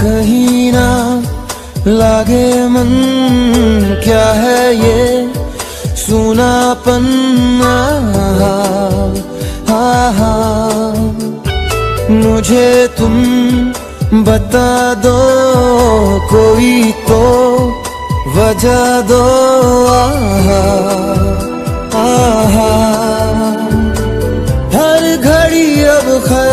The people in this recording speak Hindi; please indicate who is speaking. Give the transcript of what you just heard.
Speaker 1: कहीं ना लागे मन क्या है ये सुना पन्ना हा मुझे तुम बता दो कोई तो वजह दो। आहा, आहा। हर घड़ी अब खर